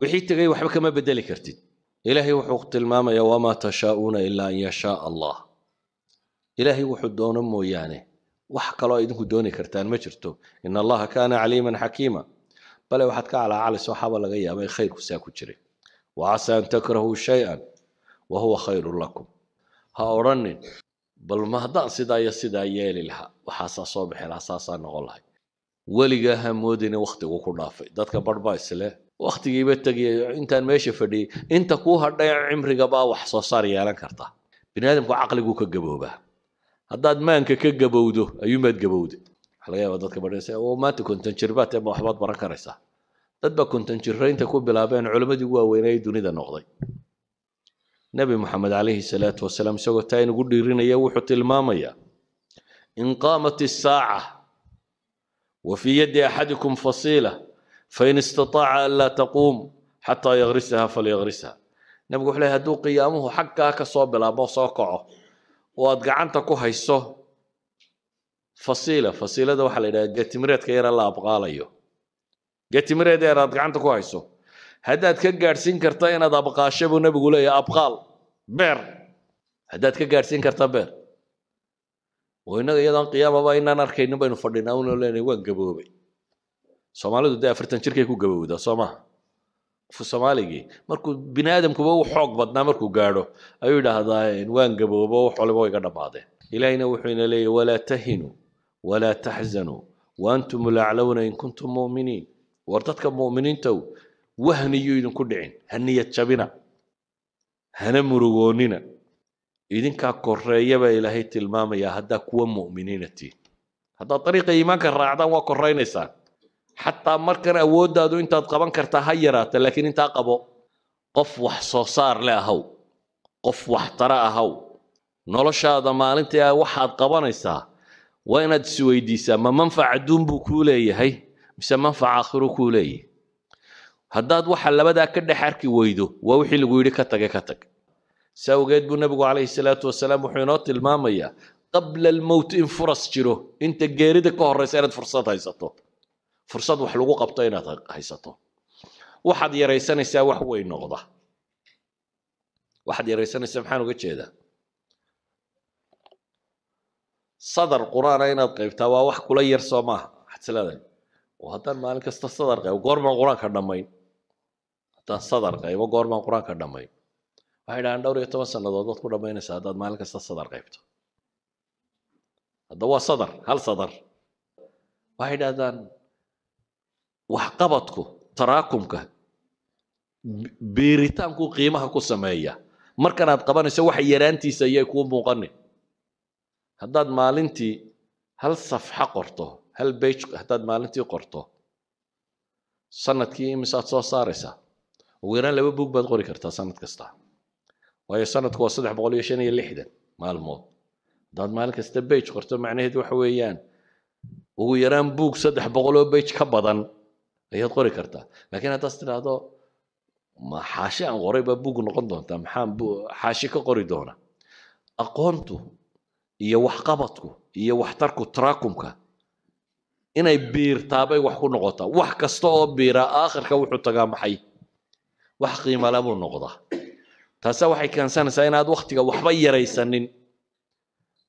wixii tegay waxba kama bedeli kartid. Ilaahay wuxuu tilmaamayaa wamaa tashaa'uuna ilaa an yashaa allah. Ilaahay wuxuu doono mooyaane. Wax kaloo idinku dooni kartaan ma jirto. In allaha kaana caliiman xakiima. Bale waxaad ka calaacalaysa waxaaba laga yaaba in khayrku saa ku jiray wacasa an takrahuu shay-an wa huwa khayrun lakum. Ha odhanin bal ma haddaan sidaa iyo sidaa yeeli lahaa waxaasaa soo bixi lahaa saasaa noqon lahay. Weligaa ha moodina wakhtigu ku dhaafay. Dadka barhbaa isle wakhtigiiba tegiya intaan meesha fadhiyey inta kuu hadhay cimrigabaa wax soo saar yeelan karta. Bini aadamku caqliguu ka gaboobaa haddaad maanka ka gabowdo ayuumaad gabowda waxaa laga yaaba dadka badhaysa oo maanta konton jirbaad ee ma waxbaad baran karaysaa. Dad konton jirraynta ku bilaabeen culammadii ugu waaweynaa ee dunida noqday. Nebi moxamed calayhi salaatu wasalaam isagoo taa inugu dhiirinaya wuxuu tilmaamayaa in qaamat isaaca wa fii yaddi axadikum fasiila fain istataaca an laa taquum xataa yagrisaha falyagrisha nebigu wuxuu leeyahy hadduu qiyaamuhu xaggaa ka soo bilaabo soo kaco oo aad gacanta ku hayso fasiila fasiilada waxaa la yidhaha getimireedka yara la abqaalayo getimireed yar aad gacanta ku hayso haddaad ka gaadhsiin karta inaad abqaasho buu nebigu leeyahay abqaal beer haddaad ka gaadhsiin karta beer oo innaga iyadoon qiyaamaba inaan arkaynin baynu fadhinaa soomaalidu dee afartan jirkay ku gabowdaa soo maha soomaaligii. Markuu bini aadamkuba u xoog badnaa markuu gaadho ayuu yidhaahdaa waan gaboobo wax waliba way ga dhammaadeen ilaahina wuxuu ina leeyahy walaa tahinuu walaa taxzanuu waantum laclowna in kuntum mu'miniin. War dadka mu'miniintow wahniyuu idinku dhicin ha niyad jabina hana murugoonina idinkaa koreeya baa ilaahay tilmaamayaa haddaa kuwa mu'miniina tihin haddaad dariiqa iimaanka raacdaan waa koraynaysaan xataa markan awooddaadu intaad qaban kartaa ha yaraata laakiin intaa qabo qof wax soo saar le ahaw qof waxtara ahaw noloshaada maalintii waxaad qabanaysaa waa inaad isweydiisaa ma manfac adduun buu kuu leeyahay mise manfac aakhiru kuu leeyahay? Haddaad waxa labadaa ka dhex arki weydo waa wixii lagu yidhi ka tage ka tag. Saa awgeed buu nebigu calayhi salaatu wasalaam wuxuu inoo tilmaamayaa qabla almowt in furas jiro inta geerida ka horraysa inaad fursad haysato fursad wax lagu qabto inaad haysato. Waxaad yaraysanaysaa wax weyn noqda. Waxaad yaraysanaysaa maxaan uga jeedaa? Sadar qur'aana inaad qaybtaa waa wax kula yar soo maaha. Waxaad isleedahay haddaan maalin kasta sadar qaybo goormaan qur'aanka dhammayn. Haddaan sadar qaybo goormaan qur'aanka dhammayn. Waxay dhahaan dhowr iyo toban sannadood waad ku dhammaynaysaa haddaad maalin kasta sadar qaybto. Hadda waa sadar hal sadar. Waxay dhahdaan waxqabadku taraakumka beeritaanku qiimaha ku sameeya. Markanaad qabanayso waxa yaraantiisa ayay kuu muuqanin haddaad maalintii hal safxa qorto hal bej haddaad maalintii qorto sannadkii imisaad soo saaraysaa. Ugu yaraan laba bug baad qori kartaa sanad kasta. Waayo sanadku waa saddex boqol iyo shan iyo lixdan maalmood. Haddaad maalin kasta bej qorto macnaheed waxa weeyaan ugu yaraan buug saddex boqoloo bej ka badan ayaad qori kartaa laakiin haddaad tidhaahdo ma xaashi aan qoray baa buug noqon doontaa maxaan xaashi ka qori doona. Aqoontu iyo waxqabadku iyo waxtarku taraakumka inay biirtaabay wax ku noqotaa wax kasta oo biiraa aakhirka wuxuu tagaa maxay? Wax qiimala buu noqdaa. Taasa waxay keensanaysaa inaad waktiga waxba yaraysanin.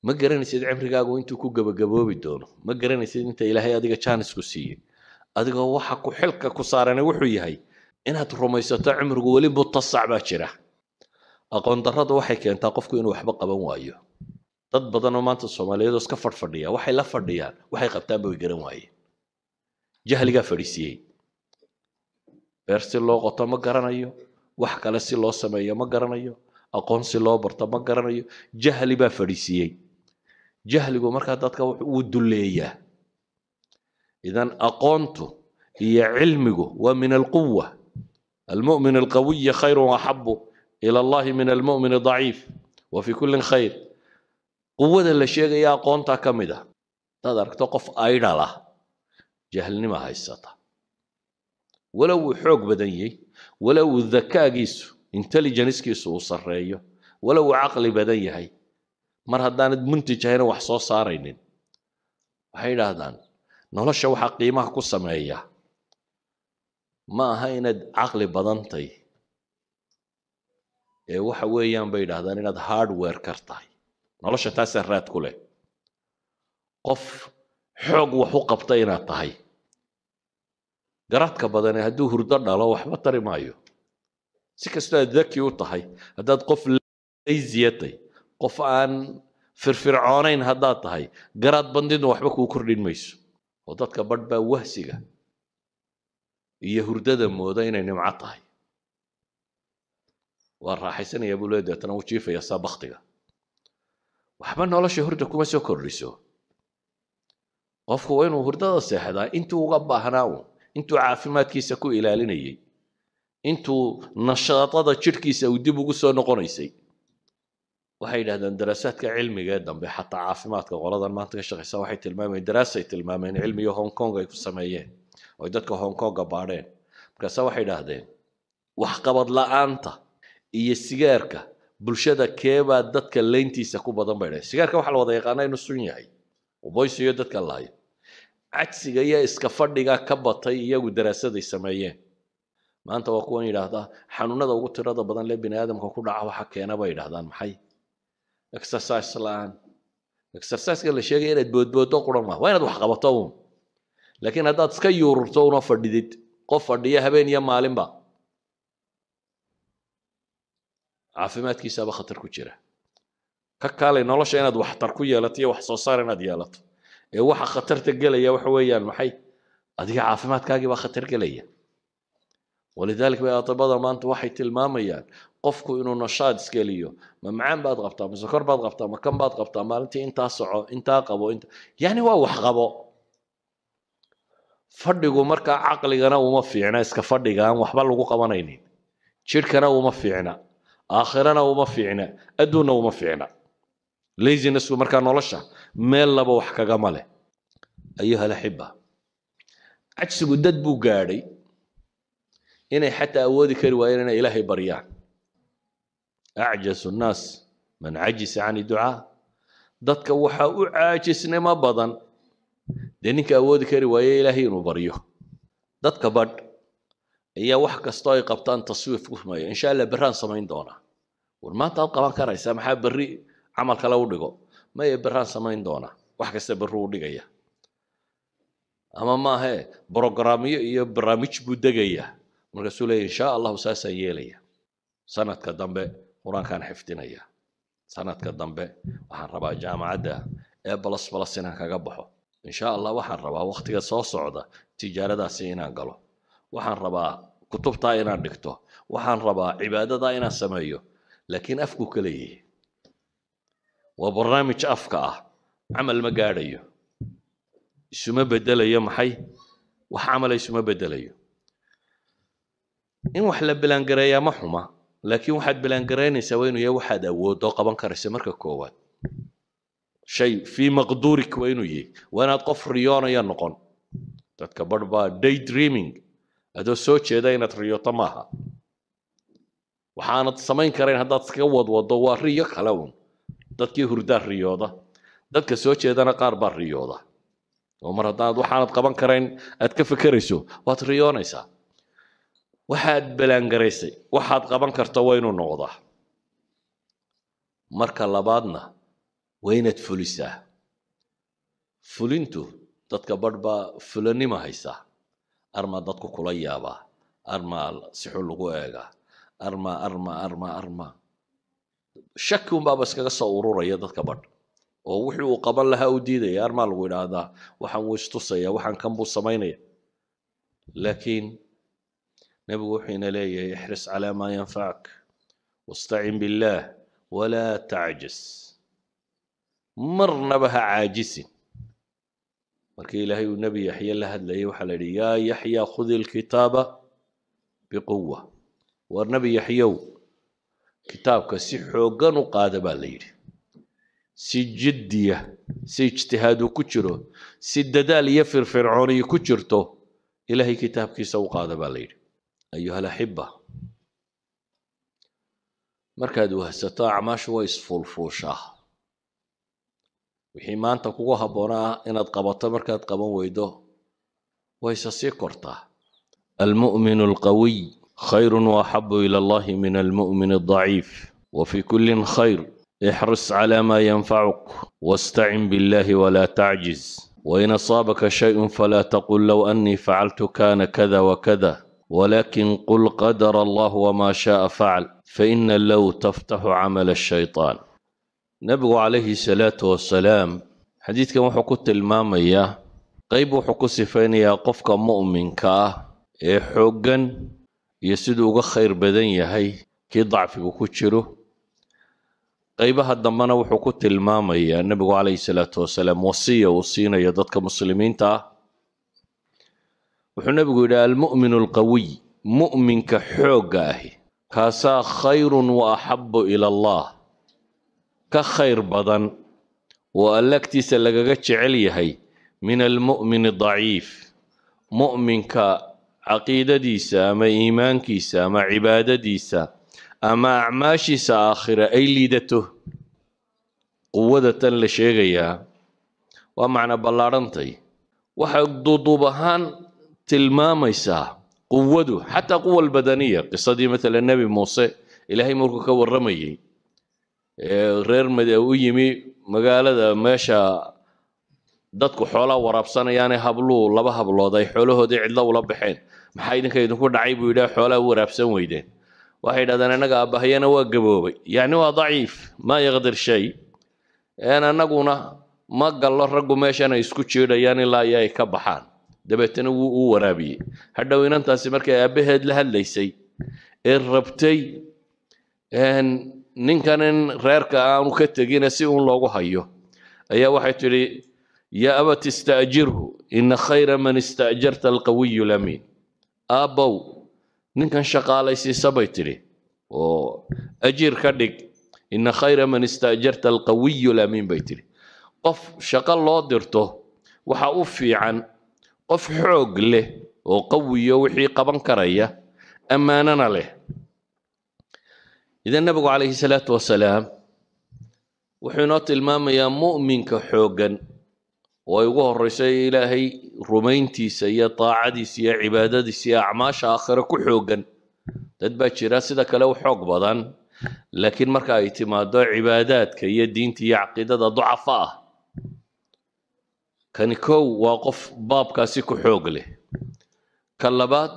Ma garanaysid cimrigaagu intuu ku gabagaboobi doono. Ma garanaysid inta ilaahay adiga jaanisku siiyey adigoo waxa ku xilka ku saarana wuxuu yahay inaad rumaysato cimrigu weli mutasac baa jira. Aqoon darradu waxay keentaa qofku inuu waxba qaban waayo. Dad badan oo maanta soomaaliyeed oo iska fadhfadhiya waxay la fadhiyaan waxay qabtaanba way garan waayeen. Jahligaa fadhiisiiyey beer si loo qoto ma garanayo wax kale si loo sameeyo ma garanayo aqoon si loo barto ma garanayo jahli baa fadhiisiiyey jahligu markaa dadka wuu dulleeyaa idan aqoontu iyo cilmigu waa min alquwa almu'min alqawiyi khayru axabu ila allahi min almu'min daciif wa fi kullin khayr quwada la sheegaya aqoontaa ka mid ah hadaad aragto qof aydhal ah jahlnima haysata. Walow uu xoog badan yahay walow uu dakaagiisu intelligencekiisu uu sarreeyo walow uu caqli badan yahay mar haddaanad muntij ahayna wax soo saaraynin. Waxay nolosha waxaa qiimaha ku sameeya. Ma aha inaad caqli badantay. Ee waxa weeyaan bay yidhahdaan inaad hardware kar tahay nolosha taasaa raad ku leh. Qof xoog wax u qabta inaad tahay. Garadka badane hadduu hurdo dhalo waxba tari maayo. Si kastoo aad daki u tahay haddaad qof laysiyatay qof aan firfircoonayn haddaad tahay garaad bandidna waxba kuu kordhin mayso oo dadka badh baa wahsiga iyo hurdada mooda inay nimco tahay. Waa raaxaysanaya buu leey deetana wuu jiifaya saa baktiga waxba nolosha hurda kuma soo kordhiso. Qofku waa inuu hurdada seexdaa intuu uga baahnaa uun intuu caafimaadkiisa ku ilaalinayay intuu nashaadada jidhkiisa uu dib ugu soo noqonaysay waxay yidhahdeen daraasaadka cilmiga ee dambe xataa caafimaadka qoladan maanta ka shaqaysa waxay tilmaamayeen daraasay tilmaameen cilmiga hong kong ay ku sameeyeen oo ay dadka hong konga baadheen. Markaase waxay idhaahdeen waxqabad la'aanta iyo sigaarka bulshada keebaa dadka leyntiisa ku badan bay dhahay sigaarka waxaa la wada yaqaana inuu sun yahay boysiyo dadka lahayo cagsiga iyo iska fadhiga ka batay iyagu daraasaday sameeyeen. Maanta waa kuwan yidhaahdaa xanuunada ugu tirada badan lee bini aadamka ku dhaca waxa keena bay yidhahdaan maxay exercise la'aan exerciseka la sheegaya inaad boodbooddo quran maa waa inaad wax qabato uun laakiin haddaad iska yuururto una fadhidid qof fadhiya habeen iyo maalinba caafimaadkiisaaba khatar ku jira ka kaalay nolosha inaad waxtar ku yeelato iyo wax soo saar inaad yeelato ee waxa khatarta gelaya waxa weeyaan maxay adiga caafimaadkaagii baa khatar gelaya walidaalika qofku inuu nashaad iskeliyo ma macaan baad qabtaa ma sokor baad qabtaa ma kan baad qabtaa maalintii intaa soco intaa qabo inta yani waa wax qabo fadhigu markaa caqligana uma fiicna iska fadhiga aan waxba lagu qabanaynin jidhkana uma fiicna aakhirana uma fiicna adduunna uma fiicna lazinessku markaa nolosha meel laba wax kagama leh ayuha alaxiba cajsigu dad buu gaadhay inay xataa awoodi kari waayeen inay ilaahay baryaan acjasu nnaas man cajisa can ducaa dadka waxaa u caajisnimo badan. Dee ninka awoodi kari waaye ilaahay inuu baryo. Dadka badh ayaa wax kastoo ay qabtaan taswiif ku sameeya insha allah berraan samayn doonaa. War maanta aad qaban karaysaa maxaa berri camal kale u dhigo? Maya berraan samayn doonaa? Wax kasta berru u dhigaya. Ama maahe brogramyo iyo barnaamij buu degayaa markaasuu leeya insha allahu saasaan yeelaya sanadka dambe qur'aankaan xifdinaya. Sanadka dambe waxaan rabaa jaamacadda ee balas balas inaan kaga baxo. Insha allah waxaan rabaa waktiga soo socda tijaaradaasi inaan galo. Waxaan rabaa kutubtaa inaan dhigto. Waxaan rabaa cibaadadaa inaan sameeyo. Laakiin afku ka leeyahay. Waa barnaamij afka ah. Camal ma gaadhayo. Isuma bedelayo maxay? Wax camala isuma bedelayo in wax la bilaangareeyaa ma xuma laakiin waxaad bilaangaraynaysaa waa inuu yahay waxaad awooddo qaban karaysa marka koowaad. Shay fii maqduurik waa inuu yahay. Waa inaad qof riyoonaya noqon. Dadka barh baa day dreaming adoo soo jeeda inaad riyooto maaha. Waxaanad samayn karayn haddaad iskaga wadwado waa riyo kale uun. Dadkii hurdaa riyooda. Dadka soo jeedana qaar baa riyooda. Oo mar haddaanad waxaanad qaban karayn aad ka fekerayso waad riyoonaysaa waxaad balaangaraysay waxaad qaban karta waa inuu noqdaa. Marka labaadna waa inaad fulisaa. Fulintu dadka badh baa fulanima haysaa armaa dadku kula yaabaa. Armaa si xun lagu eegaa. Arma arma arma arma. Shaki unbaaba iskaga soo ururaya dadka badh oo wixii uu qaban lahaa u diidaya armaa lagu idhaahdaa waxaan wuu istusaya waxaan kan buu samaynaya laakiin nebigu wuxuu ina leeyahay ixris calaa maa yanfacak wastacin billaah walaa tacjis marnaba ha caajisin. Markii ilaahay uu nebi yaxye la hadlayay waxaa la yidhi yaa yaxya khudi lkitaaba biquwa war nebi yaxyow kitaabka si xooggan u qaada baa la yidhi. Si jiddiya si ijtihaadu ku jiro si dadaal iyo firfircooniyo ku jirto ilaahay kitaabkiisa u qaada baa yidhi أيها الأحبة. مركا دوها ما شويس فول فوشا. وحي ما أنت إن تقبط مركا تقبون ويدو. ويسا سيكورتا. المؤمن القوي خير وأحب إلى الله من المؤمن الضعيف. وفي كل خير احرص على ما ينفعك. واستعن بالله ولا تعجز. وإن أصابك شيء فلا تقل لو أني فعلت كان كذا وكذا. ولكن قل قدر الله وما شاء فعل فإن لو تفتح عمل الشيطان نبي عليه الصلاة والسلام حديث كما حكوت المامية قيب حكو سفين يا قفك مؤمن كا حقا يسدوغ خير بدن يهي كي ضعفك كتشره qaybaha dambena wuxuu ku tilmaamayaa nebigu calayhi salaatu wasalaam wasiya uu siinayo dadka muslimiinta ah wuxuu nebigu yidhi almu'minu alqawiy mu'minka xoogga ahi kaasaa khayrun wa axabu ila allah. Ka khayr badan oo allagtiisa lagaga jecel yahay min almu'mini daciif. Mu'minka caqiidadiisa ama iimaankiisa ama cibaadadiisa ama acmaashiisa aakhira ay liidato. Quwada tan la sheegayaa waa macno ballaadhantay. Waxay duuduub ahaan tilmaamaysaa quwadu xataa quwa albadaniya. Qisadii matala nebi muuse ilaahay markuu ka warramayey ee reer u yimi magaalada meesha dadku xoolaa waraabsanayaane habluu laba hablood ay xoolahoodii cidlo ula baxeen. Maxaa idinka idinku dhacay buu yidhaha xoolaa waraabsan weydeen. Waxay yidhahdeen annaga aabahayana waa gaboobay. Yacni waa daciif maa yaqdir shay. Een annaguna ma gallo raggu meeshan ay isku jiidhayaan ilaa iyo ay ka baxaan dabeetana wuu u waraabiyey. Hadhow inantaasi markay aabbaheed la hadlaysay. Ee rabtay ninkan in reerka aanu ka tegina si uun loogu hayo. Ayaa waxay tidhi yaa abat ista'jirhu ina khayra man ista'jarta alqawiyu lamiin aabbow ninkan shaqaalaysiisa bay tidhi. Oo ajiir ka dhig ina khayra man istaajarta alqawiyu lamiin bay tidhi. Qof shaqo loo dirto waxa u fiican qof xoog leh oo qawiyo wixii qaban karaya ammaanana leh. Idan nabigu calayhi salaatu wasalaam wuxuu inoo tilmaamayaa mu'minka xooggan oo ay ugu horreyso ilaahay rumayntiisa iyo daacadiisa iyo cibaadadiisa iyo acmaasha aakhire ku xooggan dad baa jira sida kale u xoog badan. Laakiin marka ay timaado cibaadaadka iyo diinta iyo caqiidada ducafa ah kani kow waa qof baabkaasi ku xoog leh. Ka labaad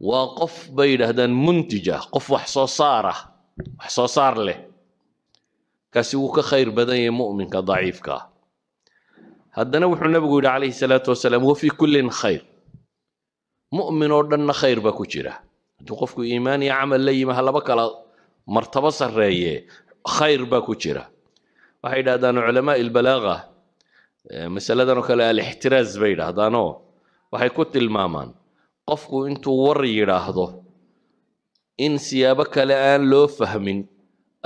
waa qof bay yidhaahdaan muntij ah qof wax soo saar ah wax soo saar leh. Kaasi wuu ka khayr badan yahay mu'minka daciifka ah. Haddana wuxuu nabigu yidhi calayhi salaatu wasalaam wa fii kullin khayr. Mu'min oo dhanna khayr baa ku jira. Hadduu qofku iimaan iyo camal la yimi ha laba kala martabo sarreeye khayr baa ku jira. Waxay yidhahdaan culamaa ilbalaaga masaladanoo kale alixtiraas bay yidhaahdaanoo waxay ku tilmaamaan qofku intuu war yidhaahdo in siyaabo kale aan loo fahmin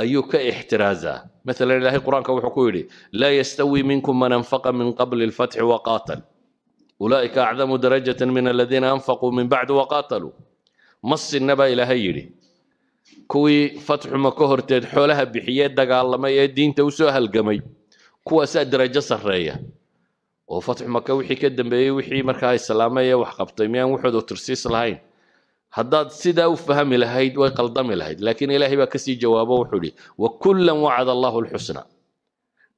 ayuu ka ixtiraazaa. Maalan ilaahay qur'aanka wuxuu ku yidhi laa yastawi minkum man anfaqa min qabli alfatxi waqaatal ulaa'ika acdamu darajatan min aladiina anfaquu min bacdi waqaataluu masinna baa ilaahay yidhi. Kuwii fatxuma ka horteed xoolaha bixiyee dagaalamay ee diinta u soo halgamay kuwaasaa darajo sarreeya. Oo fatxu maka wixii ka dambeeyey wixii markaa islaamay ee wax qabtay miyaan waxooda tirsiis lahayn. Haddaad sidaa u fahmi lahayd way qaldami lahayd. Laakiin ilaahay baa ka sii jawaabo wuxuu ihi wa kullan wacada allahu lxusna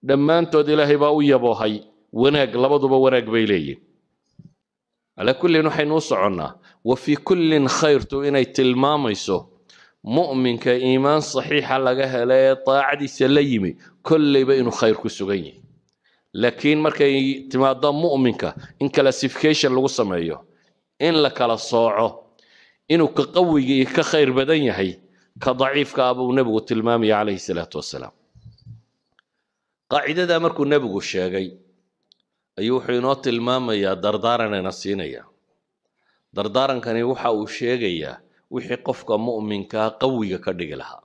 dhammaantood ilaahay baa u yaboohay wanaag labaduba wanaag bay leeyihiin calaa kullin waxaynuu soconnaa wa fii kullin khayrtu inay tilmaamayso mu'minka iimaan saxiixa laga hela ee daacadiisa la yimi kolleyba inuu khayr ku sugan yahay. Laakiin markay timaado mu'minka in classification lagu sameeyo in la kala sooco inuu ka qawigii ka khayr badan yahay ka daciifka ah buu nebigu tilmaamaya calayhi salaatu wasalaam. Qaacidadaa markuu nebigu sheegay ayuu wuxuu inoo tilmaamayaa dardaaranana siinaya dardaarankani waxa uu sheegayaa wixii qofka mu'minkaa qawiga ka dhigi lahaa.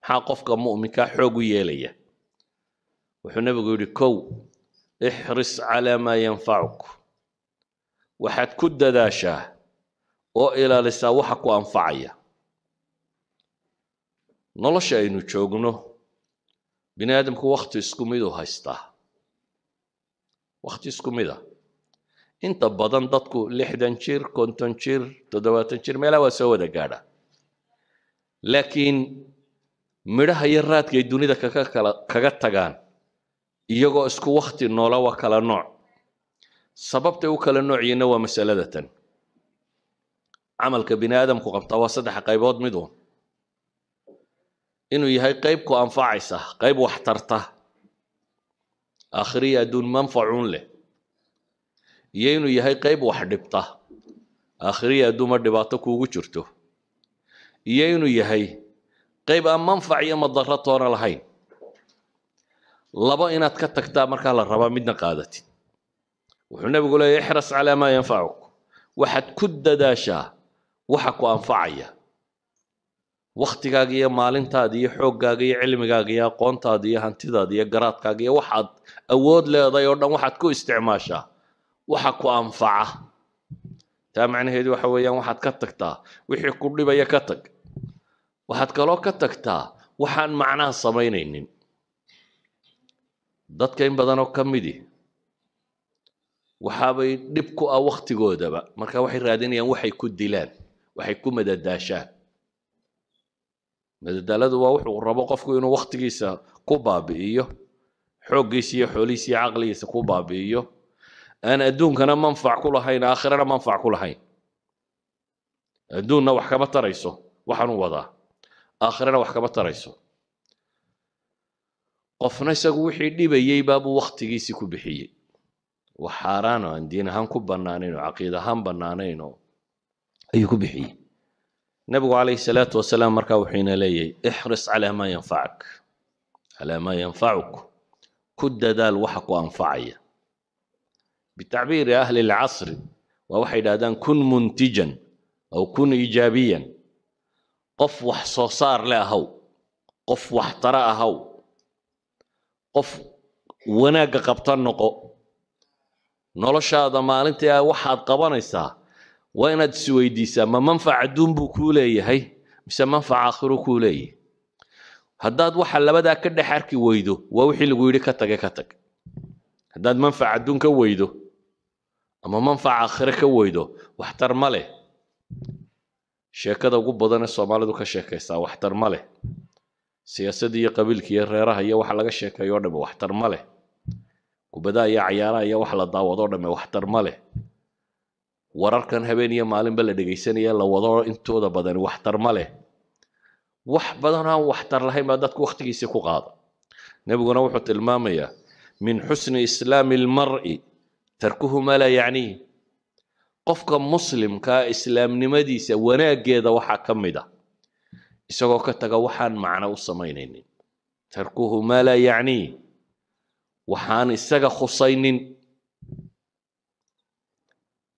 Maxaa qofka mu'minkaa xoog u yeelaya wuxuu nebigu yidhi kow ixris calaa maa yanfacuk. Waxaad ku dadaashaa oo ilaalisaa waxa ku anfacaya. Nolosha aynu joogno bini aadamku wakti isku miduu haystaa wakti isku mida. Inta badan dadku lixdan jir konton jir toddobaatan jir meelaha waa soo wada gaadha. Laakiin midhaha iyo raadkay dunida kaga kala kaga tagaan iyagoo isku wakti noola waa kala nooc. Sababtay u kala noocyiinna waa masalada tan. Camalka bini aadamku qabtaa waa saddex qaybood midu inuu yahay qayb ku anfacaysa qayb wax tarta. Aakhiriya adduun manfacuun leh. Iyo inuu yahay qayb wax dhibta. Aakhiriya adduuma dhibaato kuugu jirto. Iyo inuu yahay qayb aan manfac iyo madaro toona lahayn laba inaad ka tagtaa markaa la rabaa midna qaadatid wuxuu nebigu leeyahy ixras calaa maa yanfacuk waxaad ku dadaashaa waxa ku anfacaya. Waktigaaga iyo maalintaada iyo xooggaaga iyo cilmigaaga iyo aqoontaada iyo hantidaada iyo garaadkaaga iyo waxaad awood leedahay oo dhan waxaad ku isticmaashaa waxa ku anfaca. Taa macnaheedu waxa weeyaan waxaad ka tagtaa wixii ku dhibaya ka tag. Waxaad kaloo ka tagtaa waxaan macnaha samaynaynin dadka in badanoo ka midi waxaabay dhib ku ah waktigoodaba marka waxay raadinayaan waxay ku dilaan waxay ku madadaashaan. Madadaaladu waa wuxuu rabo qofku inuu waktigiisa ku baabi'iyo xooggiisa iyo xoolihiisa iyo caqligiisa ku baabi'iyo. Aan adduunkana manfac ku lahayn aakhirana manfac ku lahayn. Adduunna wax kama tarayso waxaan u wadaa. Aakhirana wax kama tarayso qofna isagu wixii dhibayey baabuu waktigiisii ku bixiyey. Wax xaaraan oo aan diin ahaan ku bannaanayn oo caqiid ahaan bannaanayn oo ayuu ku bixiyey. Nabigu calayhi salaatu wasalaam markaa wuxuu ina ixris calaa maa yanfacak calaa maa yanfacuk. Ku dadaal waxa ku anfacaya. Bitacbiiri ahli lcasri waa waxay yidhahdaan kun muntijan aw kun iijaabiyan qof wax soo saar le ahaw qof wax tara ahaw qof wanaagga qabta noqo. Noloshaada maalintii waxaad qabanaysaa waa inaad isweydiisaa ma manfac adduun buu kuu leeyahay mise manfac aakhiru kuu leeyahay? Haddaad waxa labadaa ka dhex arki weydo waa wixii lagu yidhi ka tage ka tag. Haddaad manfac adduun ka weydo ama manfac aakhire ka weydo waxtar ma leh. Sheekada ugu badan ee soomaalidu ka sheekaysaa waxtar ma leh siyaasadda iyo qabiilka iyo reeraha iyo waxa laga sheekeeyo o dhamme waxtar ma leh. Kubadaha iyo cayaaraha iyo wax la daawado o dhamme waxtar ma leh. Wararkan habeen iyo maalinba la dhegaysanaya la wado intooda badani waxtar ma leh. Wax badan aan waxtar lahayn baa dadku wakhtigiisii ku qaada. Nebiguna wuxuu tilmaamayaa min xusni islaami almar'i tarkuhu maa laa yacniih qofka muslimkaa islaamnimadiisa wanaaggeeda waxaa ka mid a isagoo ka taga waxaan macno u samaynaynin. Tarkuhu maa laa yacniih waxaan isaga khusaynin.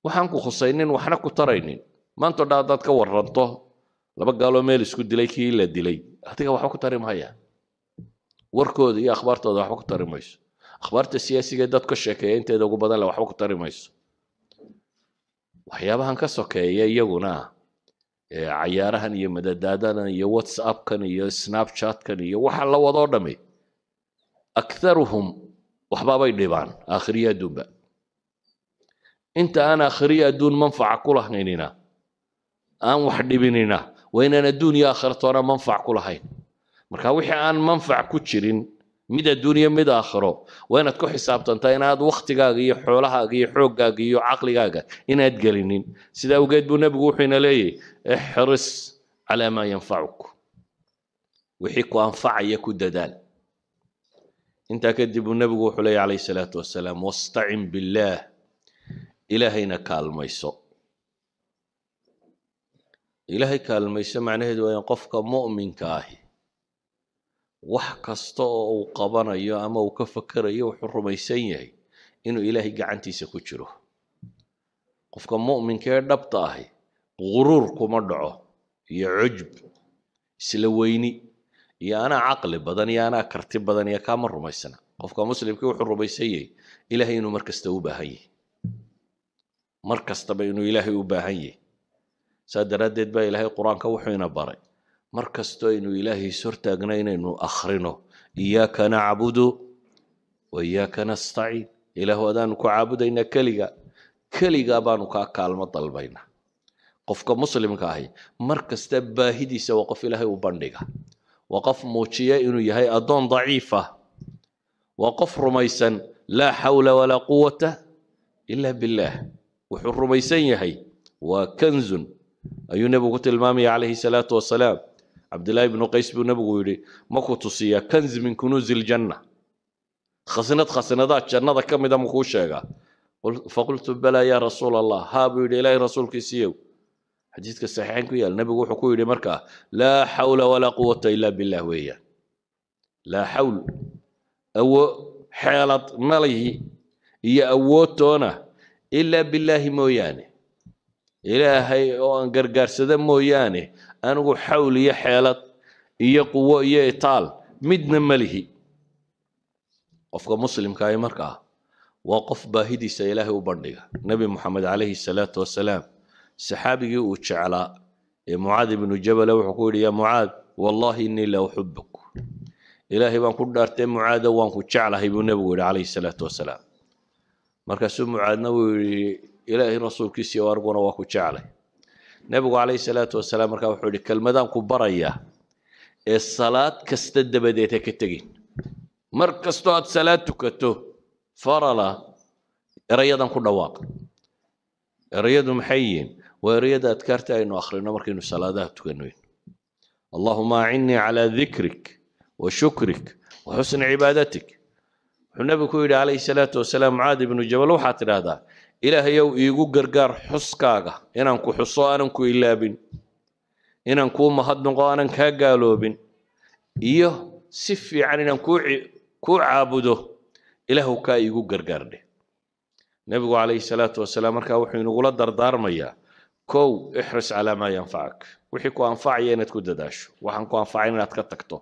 Waxaan ku khusaynin waxna ku taraynin. Maanto dha haddaad ka waranto laba gaaloo meel isku dilay kii la dilay. Adiga waxba ku tari mahaya warkooda iyo akhbaartooda waxba ku tari mayso. Akhbaarta siyaasiga dad ka sheekeeya inteeda ugu badan le waxba ku tari mayso. Waxyaabahan ka sokeeya iyaguna cayaarahan iyo madadaadadan iyo whatsappkan iyo snapchatkan iyo waxa la wadoo dhami. Aktharuhum waxbaabay dhibaan aakhiriya adduunba inta aan aakhiriya adduun manfaca ku lahaynina aan wax dhibinina waa inaan adduun iyo aakhiratoona manfac ku lahayn. Marka wixii aan manfac ku jirin mid adduuniya mid aakhiro. Waa inaad ku xisaabtantaa inaad waktigaaga iyo xoolahaaga iyo xooggaaga iyo caqligaaga inaad gelinin. Sidaa awgeed buu nebigu wuxuu ina leeyahy ixris calaa maa yanfacuk. Wixii ku anfacaya ku dadaal. Intaa kadib buu nebigu wuxuu leeyahy calayhi salaatu wasalaam wastacin billaah ilaahayna kaalmayso. Ilaahay kaalmayso macnaheedu waa qofka mu'minka ahi wax kasta oo uu qabanayo ama uu ka fakerayo wuxuu rumaysan yahay inuu ilaahay gacantiisa ku jiro. Qofka mu'minka ee dhabta ahi guruur kuma dhaco iyo cujb isla weyni iyo anaa caqli badan iyo anaa karti badan iyo kaama rumaysana. Qofka muslimkii wuxuu rumaysan yahay ilaahay inuu mar kasta u baahan yahay. Mar kastaba inuu ilaahay u baahan yahay. Saa daraaddeed baa ilaahay qur'aanka wuxuu baray mar kastoo aynu ilaahay is hortaagna inaynu akhrino iyaaka nacbudu wa iyaaka nastaciin. Ilaahu adaanu ku caabudaynaa keliga keligaa baanu kaa kaalmo dalbaynaa qofka muslimka ahi mar kasta baahidiisa waa qof ilaahay u bandhiga. Waa qof muujiya inuu yahay addoon daciif ah. Waa qof rumaysan laa xawla walaa quwata ila billaah. Wuxuu rumaysan yahay waa kanzun. Ayuu nebigu ku tilmaamaya calayhi salaatu wasalaam cabdillaahi ibnu qays buu nebigu yidhi ma ku tusiyaa kanz min kunuuzi ljanna khasnad khasnadaad jannada ka mida makuu sheegaa faqultu balaa yaa rasuula allah haa buu yidhi ilaahay rasuulkiisiiyow xadiidka saxiixayn ku yaal nebigu wuxuu ku yidhi markaa laa xawla walaa quwata ila billah weeyaan laa xawl awo xeelad malihi iyo awoodtoona ilaa billaahi mooyaane. Ilaahay oo aan gargaarsada mooyaane anigu xawl iyo xeelad iyo quwo iyo itaal midna malihi qofka muslimkaahi markaa waa qof baahidiisa ilaahay u bandhiga. Nebi moxamed calayhi salaatu wasalaam saxaabigii uu jeclaa ee mucaad ibnu jabale wuxuu ku yidhi yaa mucaad wallahi innii la uxibuk ilaahay baan ku dhaartay mucaado waan ku jeclahay buu nebigu yidhi calayhi salaatu wasalaam markaasuu mucaadna wuu yidhi ilaahay rasuulkiisiiyo arguna waa ku jeclay nebigu calayhi salaatu wasalaam markaa wuxuu yidhi kelmadaan ku barayaa ee salaad kasta dabadeed ha ka tegin. Mar kastoo aad salaad tukato farala erayadan ku dhawaaq. Erayadu maxay yihiin? Waa erayada adkaarta aynu akhrino markaynu salaadaha tukanoyn. Allahuma acinnii calaa dikrik wa shukrik wa xusni cibaadatik. Wuxuu nebigu ku yidhi calayhi salaatu wasalaam mucaad ibnu jabal waxaad tidhaahdaa ilaahayow iigu gargaar xuskaaga. Inaan ku xuso aanan ku ilaabin. Inaan kuu mahadnaqo aanan kaa gaaloobin. Iyo si fiican inaan kuu caabudo ilaahu kaa iigu gargaardhe nebigu calayhi salaatu wasalaam markaa wuxuu inagula dardaarmayaa. Kow ixris calaa maa yanfacak. Wixii ku anfacaya inaad ku dadaasho. Waxaan ku anfacayn inaad ka tagto.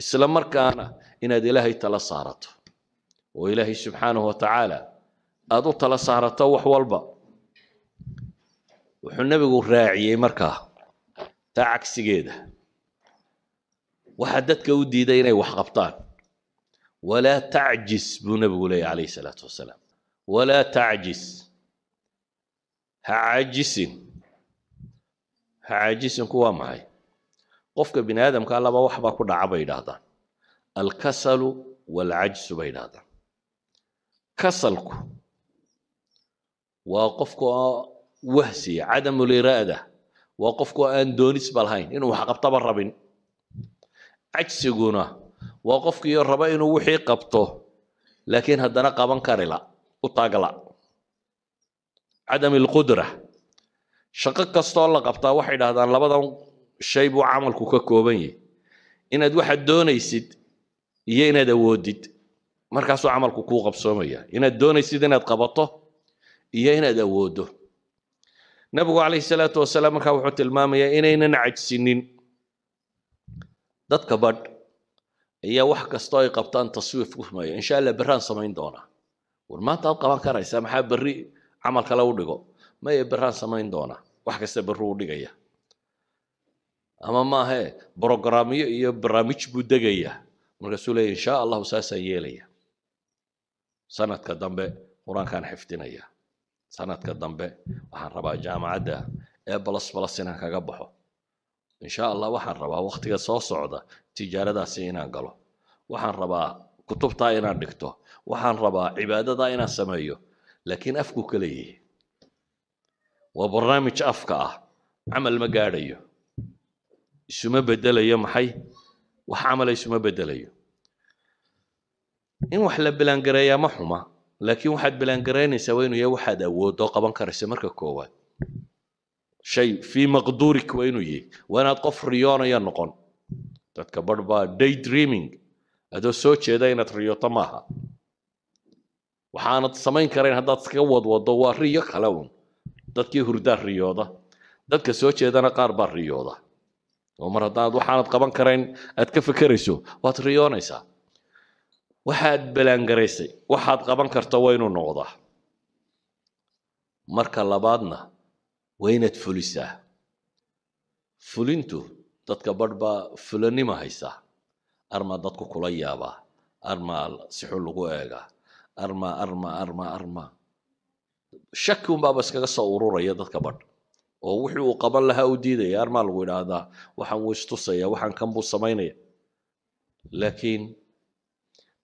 Isla markaana inaad ilaahay tala saarato. Oo ilaahay subxaanahu watacaala aada u tala saarato wax walba. Wuxuu nebigu raaciyey markaa taa cagsigeeda. Waxaa dadka u diiday inay wax qabtaan. Walaa tacjis buu nebigu leeyahy calayhi salaatu wasalaam. Walaa tacjis ha caajisin. Ha caajisinku waa maxay? Qofka bini aadamka laba wax baa ku dhaca bay yidhaahdaan. Alkasalu waalcajsu bay yidhaahdaan. Kasalku waa qofka wahsiya cadamuliraada waa qofka aan doonisba lahayn inuu wax qabtaba rabin. Cajsiguna waa qofkiio raba inuu wixii qabto laakiin haddana qaban karila u taagla. Cadam ilqudra shaqo kastoo la qabtaa waxay dhahdaan labadan shay buu camalku ka kooban yahay. Inaad waxaad doonaysid iyo inaad awoodid. Markaasuu camalku kuu qabsoomaya inaad doonaysid inaad qabato iyo inaad awooddo nabigu calayhi salaatu wasalaam markaa wuxuu tilmaamayaa inaynan cajsinin dadka badh ayaa wax kastoo ay qabtaan taswiif ku sameeya insha allah berraan samayn doonaa war maanta aad qaban karaysaa maxaa berri camal kale u dhigo? Maya berraan samayn doonaa wax kasta berru u dhigaya. Ama maahe brogramyo iyo barnaamij buu degaya. Markaasuu leeya insha allahu saasaan yeelaya. Sanadka dambe qur'aankaan xifdinaya sanadka dambe waxaan rabaa jaamacadda ee balas balas inaan kaga baxo. Insha allah waxaan rabaa waktiga soo socda tijaaradaasi inaan galo. Waxaan rabaa kutubtaa inaan dhigto. Waxaan rabaa cibaadadaa inaan sameeyo. Laakiin afku ka leeyahay waa barnaamij afka ah camal ma gaadhayo. Isuma bedelayo maxay? Wax camala isuma bedelayo in wax la bilaangareeyaa ma xuma laakiin waxaad bilaangaraynaysaa waa inuu yahay waxaad awoodoo qaban karaysa marka koowaad. Shay fii maqduurik waa inuu yahay. Waa inaad qof riyoonaya noqon. Dadka barh baa day dreaming adoo soo jeeda inaad riyooto maaha. Waxaanad samayn karayn haddaad iskaga wadwado waa riyo kale un dadkii hurdaa riyooda. Dadka soo jeedana qaar baa riyooda. Oo mar haddaanad waxaanad qaban karayn aad ka fekerayso waad riyoonaysaa waxaad balaangaraysay waxaad qaban karta waa inuu noqdaa. Marka labaadna waa inaad fulisaa. Fulintu dadka badh baa fulanima haysaa armaa dadku kula yaabaa armaa si xun lagu eegaa arma arma arma arma. Shaki unbaaba iskaga soo ururaya dadka badh. Oo wixii uu qaban lahaa u diidaya armaa lagu idhaahdaa waxaan wuu istusaya waxaan kan buu samaynaya. Laakiin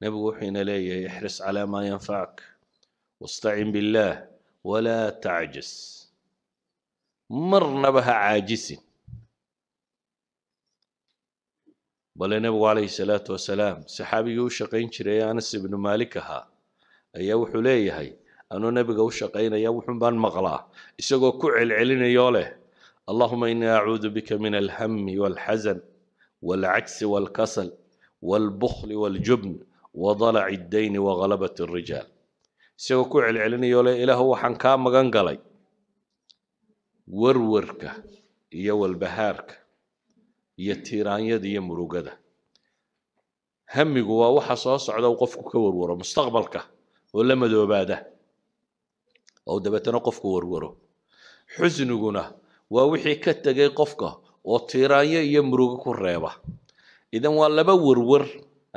nebigu wuxuu ina leeyahay ixris calaa maa yanfacak wastacin billaah walaa tacjis marnaba ha caajisin. Bale nebigu calayhi salaatu wasalaam saxaabigii u shaqayn jiray anas ibnu maalik ahaa ayaa wuxuu leeyahay anuu nebiga u shaqaynaya wuxun baan maqlaa isagoo ku celcelinayoo leh allahuma inii acuudu bika min alhami walxasan walcajsi walkasal walbukhli waljubn wadalaci ddayni wagalabat alrijaal isagoo ku celcelinayoo leh ilaahu waxaan kaa magan galay warwarka iyo walbahaarka iyo tiiraanyada iyo murugada. Hamigu waa waxa soo socda uu qofku ka warwaro mustaqbalka oo la madoobaada. Oo dabeetana qofku warwaro. Xusniguna waa wixii ka tegay qofka oo tiiraanyo iyo murugo ku reeba. Idan waa laba warwar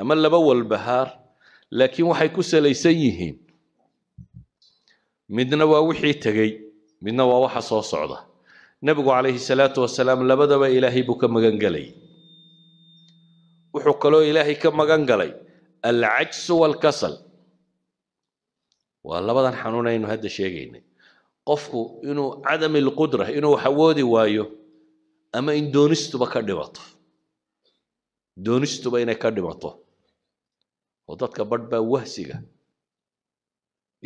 ama laba walbahaar laakiin waxay ku salaysan yihiin. Midna waa wixii tegey midna waa waxa soo socda. Nebigu calayhi salaatu wasalaam labadaba ilaahay buu ka magan gelay wuxuu kaloo ilaahay ka magan galay alcajsu walkasal. Waa labadan xanuun aynu hadda sheegaynay. Qofku inuu cadam ilqudra inuu wax awoodi waayo ama in doonistuba ka dhimato doonistuba inay ka dhimato oo dadka badh baa wahsiga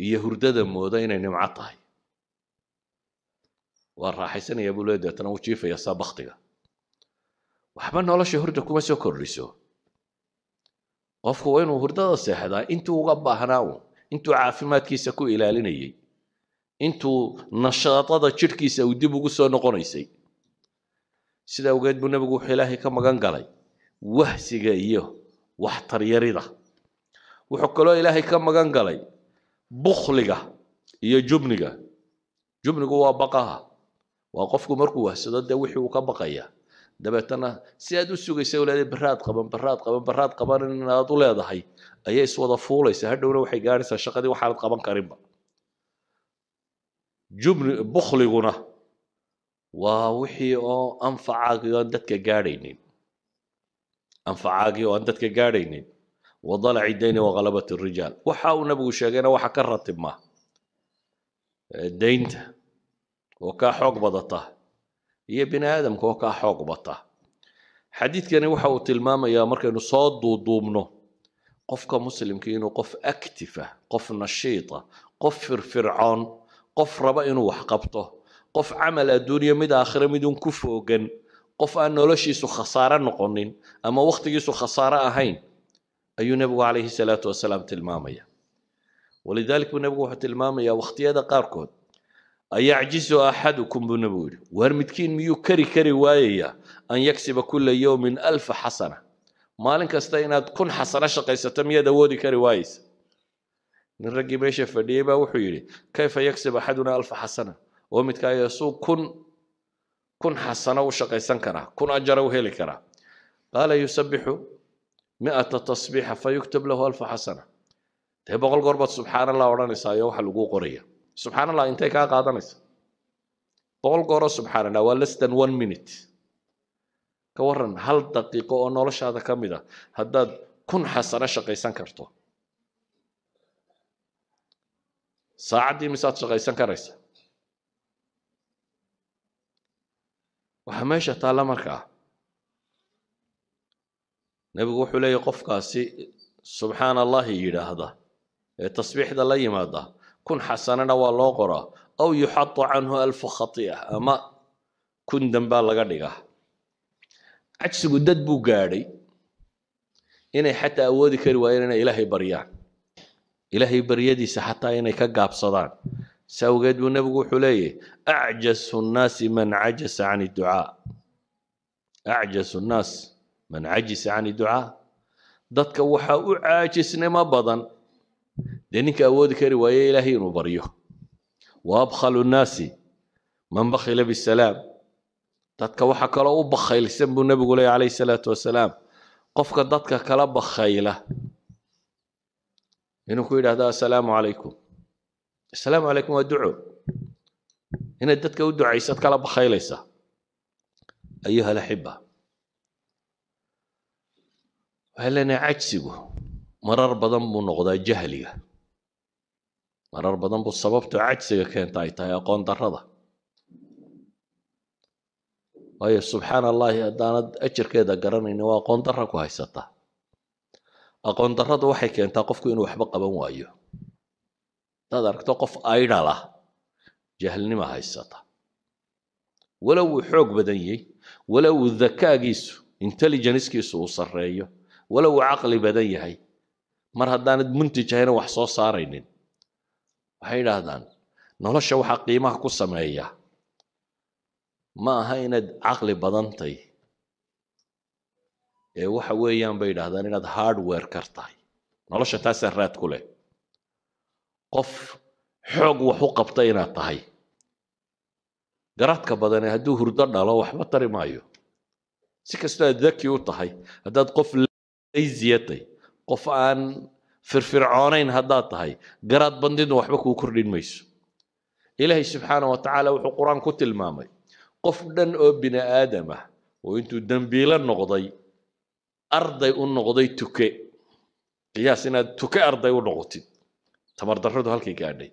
iyo hurdada mooda inay nimco tahay. Waa raaxaysanaya buu leey deetana wuu jiifaya saa baktiga waxba nolosha hurda kuma soo kordhiso. Qofku waa inuu hurdada seexdaa intuu uga baahnaa uun intuu caafimaadkiisa ku ilaalinayay intuu nashaadada jidhkiisa uu dib ugu soo noqonaysay. Sida awgeed buu nebigu wuxuu ilaahay ka magan galay wahsiga iyo waxtaryarida wuxuu kaloo ilaahay ka magan galay bukhliga iyo jubniga. Jubnigu waa baqaha. Waa qofku markuu wahsado dee wixii uu ka baqaya. Dabeetana si aad u sugaysa leedahay baraad qaban baraad qaban baraad qaban inaad u leedahay ayay iswada fuulaysa hadhowna waxay gaadhaysaa shaqadii waxaanad qaban karinba. Jubni bukhliguna waa wixii oo anfacaagii oo aan dadka gaadhaynin. Anfacaagii oo aan dadka gaadhaynin wadalaci dayni wagalabat rijaal waxa uu nabigu sheegayna waxa ka ratibma daynta oo kaa xoog badata iyo bini aadamka oo kaa xoog bata xadiidkani waxa uu tilmaamayaa markaynu soo duuduubno qofka muslimka inuu qof active ah qof nashiita qof firfircoon qof raba inuu wax qabto qof camal adduunyo mid aakhire midun ku foogan qof aan noloshiisu khasaare noqonin ama wakhtigiisu khasaare ahayn ayuu nebigu calayhi salaatu wasalaam tilmaamaya walidalik buu nebigu wuxuu tilmaamayaa wakhtiyada qaarkood ayacjizu axadukum buu nebigu yidhi waar midkiin miyuu kari kari waayayaa an yaksiba kula yowmin alfa xasana maalin kasta inaad kun xasano shaqaysato miyaad awoodi kari waayeysa nin raggii meesha fadhiyey baa wuxuu yidhi kayfa yaksib axaduna alfa xasana oo midkaa yasuu kun mi'ata tasbiixa fayuktab lahu alfa xasana dee boqol goor baad subxaan allah odhanaysaa iyo waxa laguu qoraya subxaan allah intay kaa qaadanaysa boqol gooroo subxaan allah waa less than one minute. ka waran hal daqiiqo oo noloshaada ka mid a haddaad kun xasano shaqaysan karto saacaddii misaad shaqaysan karaysa waxaa meesha taalla markaa nebigu wuxuu leeyahy qofkaasi subxaan allahi yidhaahda. Ee tasbiixda la yimaada kun xasanana waa loo qoraa aw yuxadu canhu alfu khati'a ama kun dambaa laga dhigaa. Cajsigu dad buu gaadhay. Inay xataa awoodi kari waayeen inay ilaahay baryaan. Ilaahay baryadiisa xataa inay ka gaabsadaan. Si awgeed buu nebigu wuxuu leeyahy acjasu nnaasi man cajasa can idducaa acjasu nnaas man cajisa can idducaa dadka waxaa u caajisnimo badan. Dee ninka awoodi kari waaye ilaahay inuu baryo. Wa abkhalu nnaasi man bakhila bisalaam. Dadka waxa kaloo u bakhaylsan buu nebigu leeyahy calayhi salaatu wasalaam. Qofka dadka kala bakhayla. Inuu ku yidhahdo assalaamu calaykum asalaamu calaykum waa duco. Inaad dadka u ducaysad kala bakhaylaysa. Ayuha alaxiba waxay leenahay cajsigu marar badan buu noqdaa jahliga marar badan buu sababta cajsiga keenta ay tahay aqoon darrada waayo subxaan allahi haddaanad ajarkeeda garanayni waa aqoon darra ku haysataa aqoon darradu waxay keentaa qofku inuu waxba qaban waayo haddaad aragto qof aidhal ah jahlnima haysata walow uu xoog badan yahay walow uu dakaagiisu uu sarreeyo walow uu caqli badan yahay. Mar haddaanad muntij ahayna wax soo saaraynin. Waxay idhaahdaan nolosha waxaa qiimaha ku sameeya. Ma aha inaad caqli badantay. Ee waxa weeyaan bay idhahdaan inaad hardware kar tahay. Nolosha taasaa raad ku leh. Qof xoog wax u qabta inaad tahay. Garadka badane hadduu hurdo dhalo waxba tari maayo. Si kastoo aad daki u tahay haddaad qof laysiyatay qof aan firfircoonayn haddaad tahay garaad bandidu waxba kuu kordhin mayso. Ilaahay subxaana wa tacaala wuxuu qur'aan ku tilmaamay qof dhan oo bini aadam ah oo intuu dembiilo noqday arday u noqday tuke. Qiyaas inaad tuke arday u noqotid. Tamardarradu halkay gaadhay.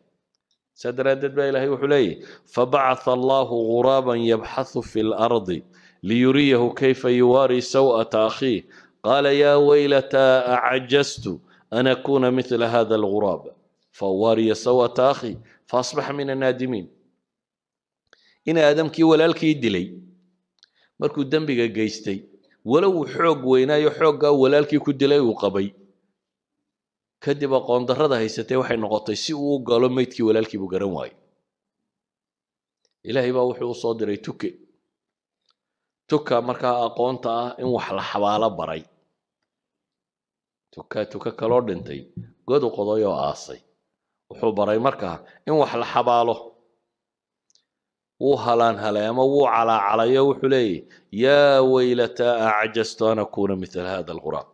Saa daraaddeed baa ilaahay wuxuu leeyahy fabacatha allahu ghuraaban yabxathu fi lardi liyuriyahu kayfa yuwaari saw'ata akhiih qaala yaa waylataa acajastu an akuna mithla hada alguraab fawaariya saw'ata akhii faasbaxa min annaadimiin in aadamkii walaalkii dilay markuu dembiga geystay walow uu xoog weynaayo xooggaa walaalkii ku dilay uu qabay kadib aqoon darrada haysatee waxay noqotay si uu u galo meydkii walaalkii buu garan waayey ilaahay baa wuxuu u soo diray tuke tuka markaa aqoonta ah in wax la xabaalo baray tuka tuka kaloo dhintay. Godu qoday oo aasay. Wuxuu baray markaa in wax la xabaalo. Wuu halaan halay ama wuu calaacalayo wuxuu leeyahy yaa waylataa acajastu an akuuna mithla hada alquraab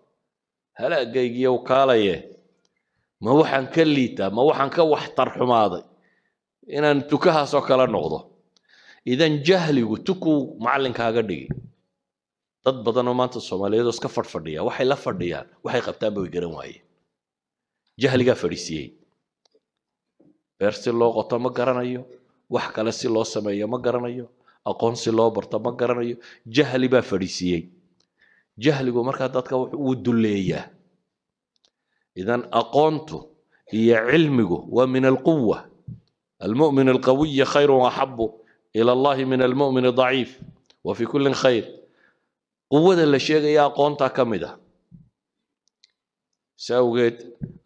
halaagaygiiyow kaalaye ma waxaan ka liitaa ma waxaan ka waxtar xumaaday inaan tukahaasoo kala noqdo. Idan jahligu tukuu macalinkaaga dhigi dad badan oo maanta soomaaliyeedoo iska fadhfadhiya waxay la fadhiyaan waxay qabtaanba way garan waayeen jahligaa fadhiisiiyey beer si loo qoto ma garanayo wax kale si loo sameeyo ma garanayo aqoon si loo barto ma garanayo jahli baa fadhiisiiyey jahligu markaa dadka wuu dulleeyaa. Idan aqoontu iyo cilmigu waa min alquwa almu'min alqawiyi khayru axabu ila allahi min almu'min daciif wa fi kullin khayr quwada la sheegaya aqoontaa ka mid ah. Si awgeed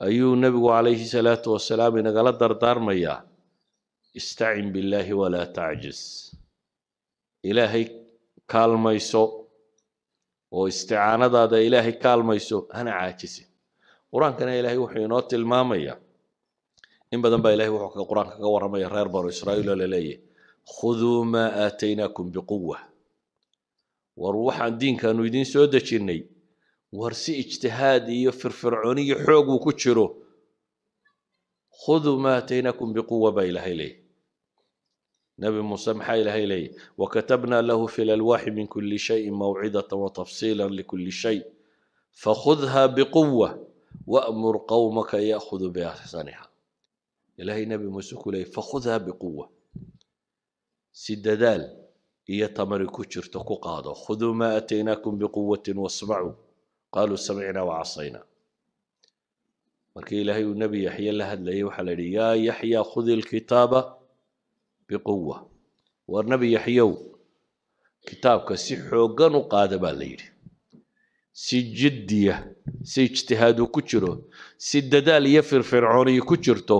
ayuu nebigu calayhi salaatu wasalaam inagala dardaarmayaa istacin billaahi walaa tacjiz ilaahay kaalmayso oo isticaanadaada ilaahay kaalmayso hana caajisin. Qur'aankana ilaahay wuxuu inoo tilmaamayaa. In badan baa ilahay wuxuu qur'aanka ka warramaya reer banu israa'iil oo laleeyahy khuduu maa aataynaakum biquwa war waxaan diinkaanu idiin soo dejinnay war si ijtihaad iyo firfircooni iyo xoog uu ku jiro khuduu maa aataynaakum biquwa baa ilaahay leeyahy nabi muuse maxaa ilaahay leeyahy wakatabna lahu fi lalwaaxi min kuli shayin mawcidata watafsiila likuli shay fakhudha biquwa wamur qawmaka yaakhuduu biaxsaniha ilaahay nabi muuse ku leeyay fakhudha biquwa si dadaal iyo tamari ku jirto ku qaado khuduu maa aataynaakum biquwatin wasmacuu qaaluu samicna wacasayna markii ilaahay uu nebi yaxye la hadlayay waxaa la yidhi yaa yaxya khudi lkitaaba biquwa war nebi yaxyow kitaabka si xooggan u qaada baa la yidhi si jiddiya si ijtihaadu ku jiro si dadaal iyo firfircooniyo ku jirto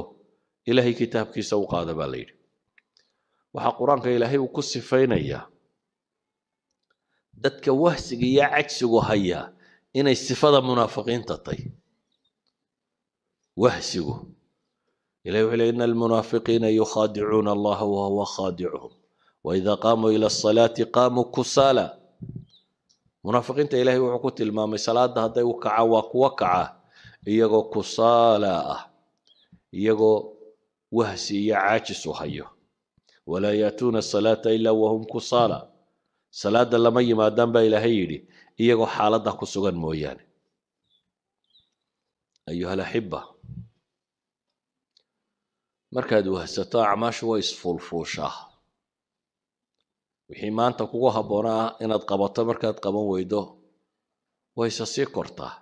ilaahay kitaabkiisa u qaada baa la yidhi waxaa qur'aanka ilaahay uu ku sifaynayaa. Dadka wahsiga iyo cajsigu hayaa inay sifada munaafiqiinta tay wahsigu. Ilahi wuxuu leey ina almunaafiqiina yukhaadicuuna allaha wahuwa khaadicuhum waida qaamuu ila asalaati qaamuu kusaala. Munaafiqiinta ilahay wuxuu ku tilmaamay salaada hadday u kacaan waa kuwa kaca iyagoo kusaala ah iyagoo wahsi iyo caajis u hayo walaa yaatuuna asalaata ilaa wahum kusaala salaada lama yimaadaan baa ilaahay yidhi iyagoo xaaladda ku sugan mooyaane ayuha alaxiba markaad wahsato acmaashu way isfuulfuushaa wixii maanta kugu habboonaa inaad qabato markaad qaban weydo wayse sii kortaa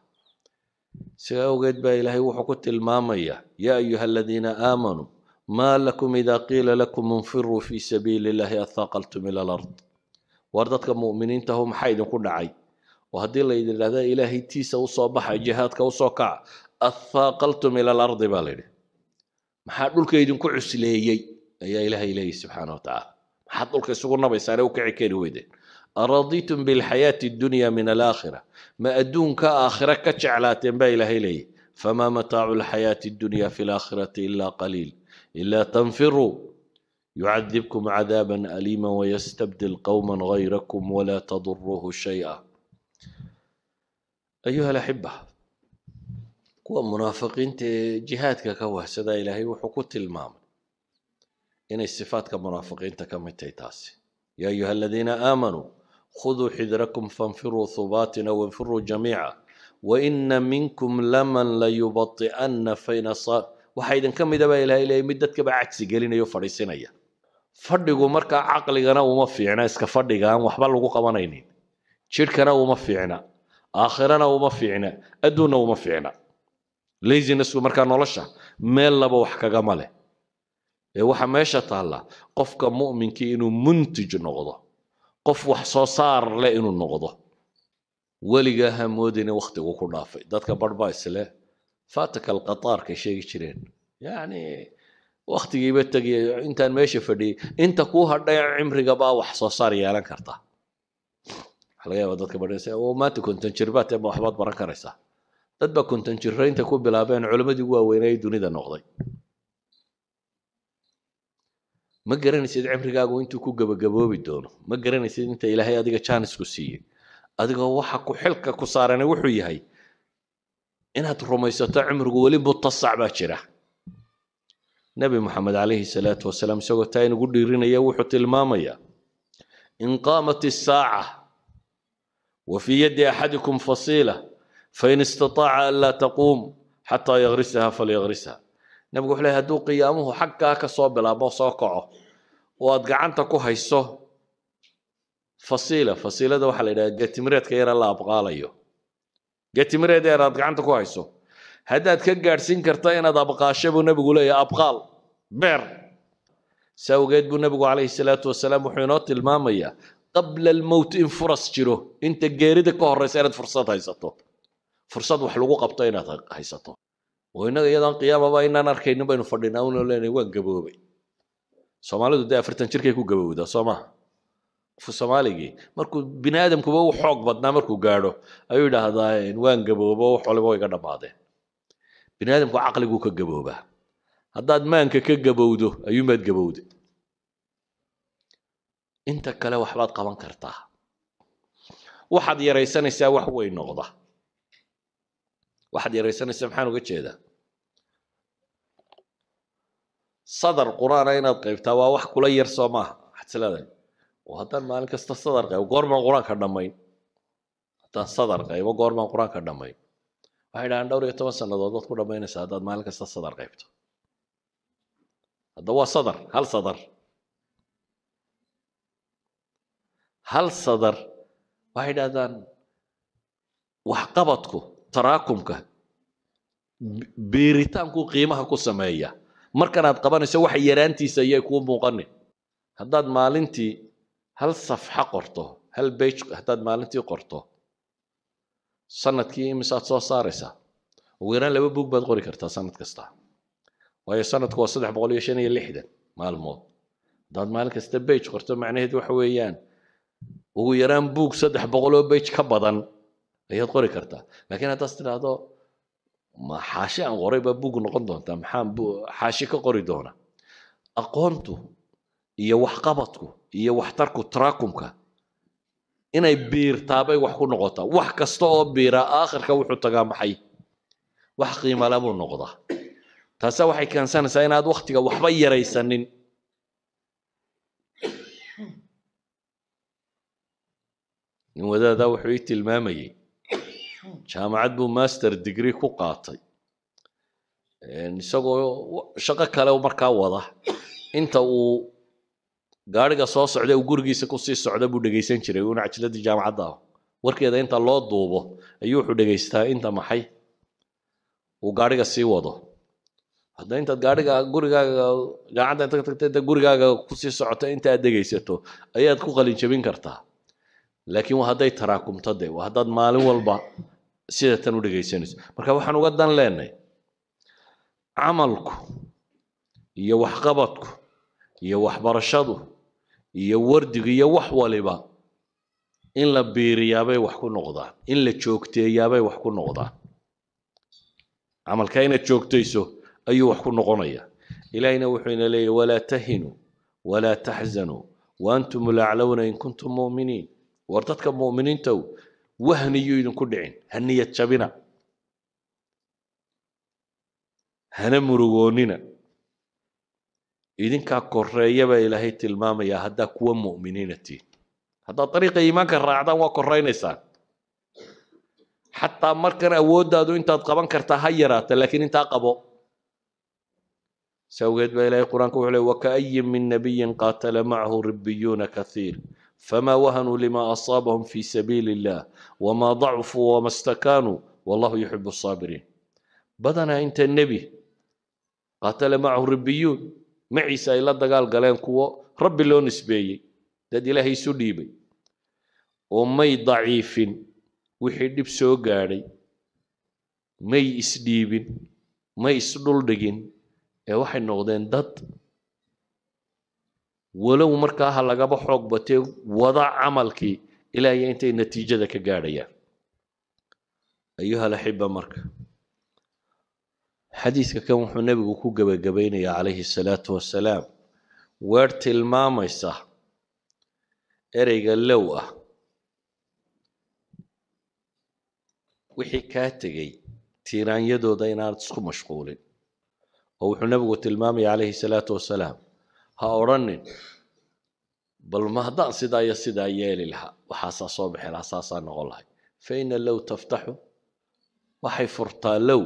sidaa awgeed baa ilaahay wuxuu ku tilmaamaya yaa ayuha aladiina aamanuu maa lakum ida qiila lakum infiruu fi sabiili illahi athaqaltum ila alard. Waar dadka mu'miniintahu maxaa idinku dhacay? Oo haddii laydin idhahda ilaahay tiisa u soo baxa jihaadka u soo kaca athaaqaltum ila alardi baa layidhi maxaa dhulka idinku cusleeyey? Ayaa ilaahay leeyahy subxaana watacaala maxaad dhulka isugu nabaysaane u kici kari weydeen araditum bilxayaati dunya min alaakhira. Ma adduunka aakhira ka jeclaateen baa ilaahay leeyahy famaa mataacu lxayaati dunya إلا تنفروا. يعذبكم عذابا اليما ويستبدل قوما غيركم ولا تضره شيئا. أيها الأحبة كو منافق انت جهادك كوه سدا إلهي وحكوت المام. ان الصفات كمنافق انت كم تيتاسي يا أيها الذين آمنوا خذوا حذركم فانفروا ثباتنا وانفروا جميعا. وإن منكم لمن ليبطئن فان صار waxaa idinka mida baa ilahay leeyay mid dadkaba cagsi gelinaya o fadhiisinaya fadhigu markaa caqligana uma fiicna iska fadhiga aan waxba lagu qabanaynin jidhkana uma fiicna aakhirana uma fiicna adduunna uma fiicna lazinessku markaa nolosha meel laba wax kagama leh ee waxa meesha taalla qofka mu'minkii inuu muntij noqdo qof wax soo saar leh inuu noqdo weligaa ha moodina wakhtigu ku dhaafay dadka barhbaa isleh fataka alqataarkay sheegi jireen yacni wakhtigiiba tegaya intaan meesha fadhiyey inta kuu hadhay cimrigabaa wax soo saar yeelan karta laga yaaba dadka badhaysa oo maanta konton jirbaad ee waxbaad baran karaysaa dad baa konton jiraynta ku bilaabeen culammadii ugu waaweynayay dunida noqday ma garanaysid cimrigaagu intuu ku gabagaboobi doono ma garanaysid inta ilaahay adiga jaanisku siiyey adigoo waxa ku xilka ku saarana wuxuu yahay inaad rumaysato cimrigu weli mutasac baa jira. Nebi moxamed calayhi salaatu wasalaam isagoo taa inugu dhiirinaya wuxuu tilmaamayaa in qaamat isaaca wa fii yaddi axadikum fasiila fain istataaca an laa taquum xataa yagrisaha falyagrisha nebigu wuxuu leeyahy hadduu qiyaamuhu xaggaa ka soo bilaabo soo kaco oo aad gacanta ku hayso fasiila fasiilada waxaa la yidhaha geetimireedka yara la abqaalayo geetimireed yar aad gacanta ku hayso haddaad ka gaadhsiin karta inaad abqaasho buu nebigu leeyahay abqaal beer saa awgeed buu nebigu calayhi salaatu wasalaam wuxuu inoo tilmaamayaa qabla almowt in furas jiro inta geerida ka horreysa inaad fursad haysato fursad wax lagu qabto inaad haysato oo innaga iyadaan qiyaamaba inaan arkaynin baynu fadhinaa unoo leenahay waan gaboobay soomaalidu dee afartan jirkay ku gabowdaa soo maha qofku soomaaligii markuu bini aadamkuba u xoog badnaa markuu gaadho ayuu yidhaahdaa waan gaboobo wax waliba way ga dhammaadeen bini aadamku caqliguu ka gaboobaa haddaad maanka ka gabowdo ayuunbaad gabowday inta kale waxbaad qaban kartaa waxaad yaraysanaysaa wax weyn noqda waxaad yaraysanaysaa maxaan uga jeedaa sadar qur-aana inaad qaybtaa waa wax kula yar soo maaha waxaad isleedahay oo haddaan maalin kasta sadar qaybo goormaan qur'aanka dhammayn haddaan sadar qaybo goormaan qur'aanka dhammayn waxay dhahaan dhowr iyo toban sannadood waad ku dhammaynaysaa haddaad maalin kasta sadar qaybto hadda waa sadar hal sadar. Hal sadar waxay dhahdaan waxqabadku taraakumka beeritaanku qiimaha ku sameeya. Markanaad qabanayso waxa yaraantiisa ayay kuu muuqanin haddaad maalintii هل صفحة قرطه؟ هل بيت هتاد مالتي قرطه؟ سنت كي مسات صو صارسة. ويران لو بوك بدغور كرتا سنت كستا. ويا سنت كو صدح بقول يشين يلي حدا مال موت. داد مالك است بيت قرطه معنى هدو حويان. ويران بوك صدح بقول بيت كبدن. هي تقول كرتا. لكن هتاس تلاتو ما حاشا غريبة بوك نقدون تام حام بو حاشي كقري دونا. أقونتو. يا وحقبتكو iyo waxtarku taraakumka inay biirtaabay wax ku noqotaa. Wax kasta oo biiraa aakhirka wuxuu tagaa maxay? Wax qiimala buu noqdaa. Taasa waxay keensanaysaa inaad waktiga waxba yaraysanin. Nin wadaadaa wuxuu ii tilmaamayey jaamacad buu master degree ku qaatay. Isagoo shaqo kale markaa wada. Inta uu gaariga soo socda uu gurigiisa ku sii socda buu dhegaysan jiray uuna cajiladii jaamacadda ah warkeeda inta loo duubo ayuu wuxuu dhegaystaa inta maxay? Uu gaariga sii wado. Hadda intaad gaariga gurigaaga jaamacadda inta tagta inta gurigaaga ku sii socoto inta aad dhegaysato ayaad ku qalin jabin kartaa. Laakiin hadday taraakumto de haddaad maalin walba sida u dhegaysanayso. Marka waxaan uga dan leenahay camalku iyo waxqabadku iyo waxbarashadu iyo wardigu iyo wax waliba. In la biiriyaabay wax ku noqdaan. In la joogteeyaabay wax ku noqdaan. Camalka inaad joogtayso ayuu wax ku noqonaya. Ilaahina wuxuu ina leeyahy walaa tahinuu walaa taxzanuu waantum laclowna in kuntum mu'miniin. War dadka mu'miniintow wahniyuu idinku dhicin ha niyad jabina. Hana murugoonina idinkaa koreeyaba ilaahay tilmaamayaa haddaa kuwa mu'miniina tihin haddaad ariiqa iimaanka raacdaan waa koraynaysaa xataa markan awooddaadu intaad qaban kartaa ha yaraata laakiin intaa qabo. Sawgeed baa ilaahay qur'aanka wuxuu ley wakaayin min nabiyin qaatala macahu ribiyuuna kaiir fama wahanuu lima asaabahum fi sabiili illah wamaa dacfuu wama stakaanuu wallahu yuxibu saabiriin. Badanaa inta nebi qaatala macahu ribiyuun maciise ay la dagaal galeen kuwo rabbi loo nisbeeyey. Dad ilaahay isu dhiibay. Oo may daciifin wixii dhib soo gaadhay. May isdhiibin may isdhuldhigin ee waxay noqdeen dad. Walow markaa ha lagaba xoog batee wada camalkii ilaa iyo intay natiijada ka gaadhayaan ayuha alaxiba marka xadiiska kan wuxuu nebigu ku gebagabaynayaa calayhi salaatu wasalaam weer tilmaamaysa ereyga low ah wixii kaa tegey tiiraanyadooda inaanad isku mashquulin. Oo wuxuu nebigu tilmaamaya calayhi salaatu wasalaam ha odhanin bal ma haddaan sidaa iyo sidaa yeeli lahaa waxaasaa soo bixi lahaa saasaa noqon lahay. Fa ina low taftaxu waxay furtaa low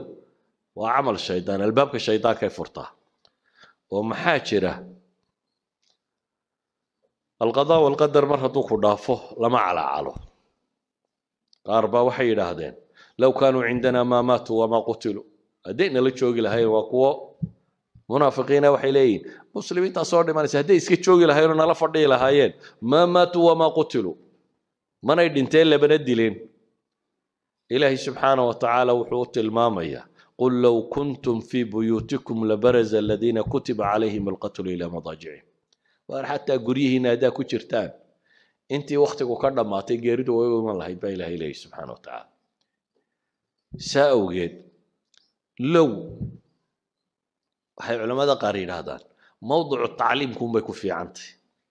waa camal shaydaan albaabka shaydaankay furtaa oo maxaa jira? Alqadaa walqadar mar hadduu ku dhaafo lama calaacalo. Qaar baa waxay yidhaahdeen low kaanuu cindanaa maa maatuu wamaa qutiluu hadday nala joogi lahayn waa kuwo munaafiqiina waxay leeyihiin muslimiintaa soo dhimanaysa hadday iska joogi lahayenoo nala fadhihi lahaayeen maa maatuu wamaa qutiluu manay dhinteen labana dileen ilaahay subxaana wa tacaala wuxuu u tilmaamayaa qul low kuntum fii buyuutikum labaraza aladiina kutiba calayhim alqatlu ilaa madaajicihim waar xataa guryihiina haddaa ku jirtaan intii waktigu ka dhammaatay geeridu way iman lahayd baa ilahay leeyahy subxaana wa tacaala saa awgeed low waxay culamada qaar yidhaahdaan mawdicu tacliimkuunbay ku fiicantay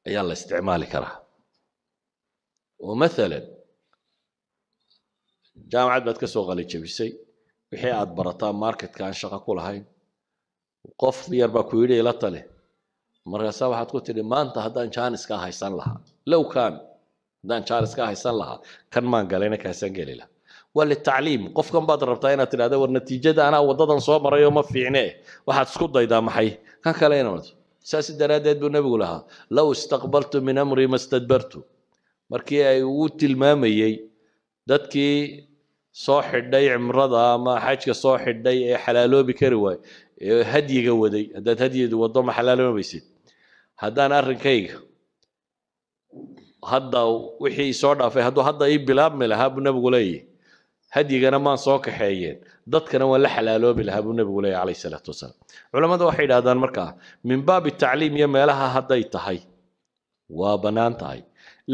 ayaa la isticmaali karaa oo maalan baad ka soo qalijabisay wixii aad barataa marketka aan shaqo ku lahayn qof yar baa ku yidhi ila tale markaasaa waxaad ku tidhi maanta haddaan jaaniska haysan lahaa. Low kaan haddaan jaaniska haysan lahaa kan maan galayna kaasaan geli lahaa. Waa litacliim. Qofkan baad rabtaa inaad tidhahda war natiijada anaa waddadan soo marayoo ma fiicne. Waxaad isku daydaa maxay? Kan kale inaad saas daraaddeed buu nebigu lahaa. Low istaqbaltu min amri ma stadbartu markii ay uu tilmaamayey dadkii soo xidhay cimrada ama xajka soo xidhay ee xalaaloobi kari waay ee hadyiga waday haddaad hadyidu waddo ma xalaaloobaysid. Haddaan arrinkayga hadda wixii soo dhaafay hadduu hadda ii bilaabmi lahaa buu nebigu leeyahy hadyigana maan soo kaxeeyeen. Dadkana waan la xalaaloobi lahaa buu nebigu leeyahy calayhi salaatu wasalaam. Culammada waxay yidhahdaan markaa min baabi tacliim iyo meelaha hadday tahay waa bannaan tahay.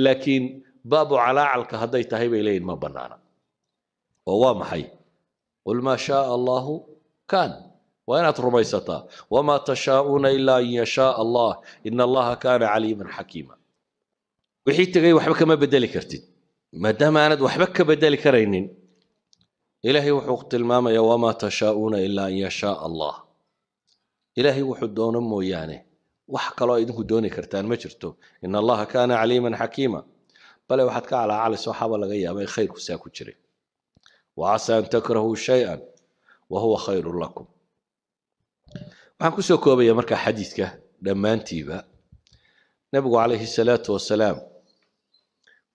Laakiin baabu calaacalka hadday tahay bay leeyihiin ma bannaana oo waa maxay qul maa shaaa allahu kaan waa inaad rumaysataa wamaa tashaa'uuna ilaa an yashaaa allah ina allaha kaana caliiman xakiima wixii tegay waxba kama bedeli kartid maadaama aanad waxba ka bedeli karaynin ilaahay wuxuu tilmaamayaa wamaa tashaa'uuna ilaa an yashaaa allah ilaahay wuxuu doono mooyaane wax kaloo idinku dooni kartaan ma jirto in allaha kaana caliiman xakiima bale waxaad ka calaacalaysa waxaaba laga yaaba in khayrku saa ku jiray wacasa an takrahuu shay-an wa huwa khayrun lakum. Waxaan ku soo koobaya markaa xadiidka dhammaantiiba. Nebigu calayhi salaatu wasalaam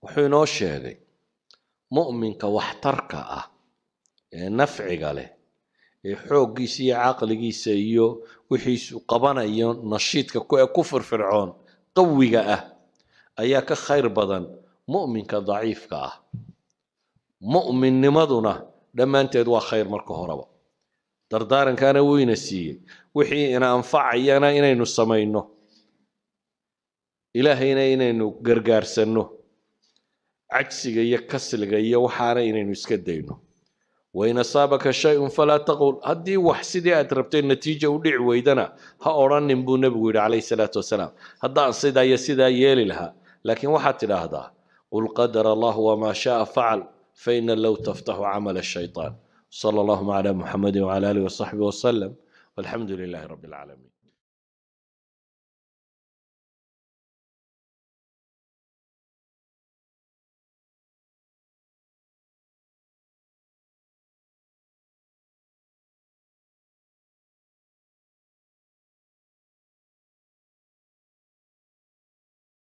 wuxuu inoo sheegay mu'minka waxtarka ah ee nafciga leh ee xooggiisa iyo caqligiisa iyo wixiisu qabanayo nashiidka ee ku firfircoon qawiga ah ayaa ka khayr badan mu'minka daciifka ah mu'minnimaduna dhammaanteed waa khayr marka horeba. Dardaarankaana wuyna siiyey. Wixii ina anfacayana inaynu samayno. Ilaahayna inaynu gargaarsanno. Cajsiga iyo kasliga iyo waxaana inaynu iska dayno. Wain asaabaka shay-un falaa taqul. Haddii wax sidii aad rabtay natiija u dhici weydana ha odhanin buu nebigu yidhi calayhi salaatu wasalaam. Haddaan sidaa iyo sidaa yeeli lahaa. Laakiin waxaad tidhaahdaa qul qadara allahu wamaa shaaa facal faina low taftaxu camala shaytaan sala allahuma cala muxamadi wcala alihi wasaxbihi wasalam walxamdu lilahi rabbi alcaalamiin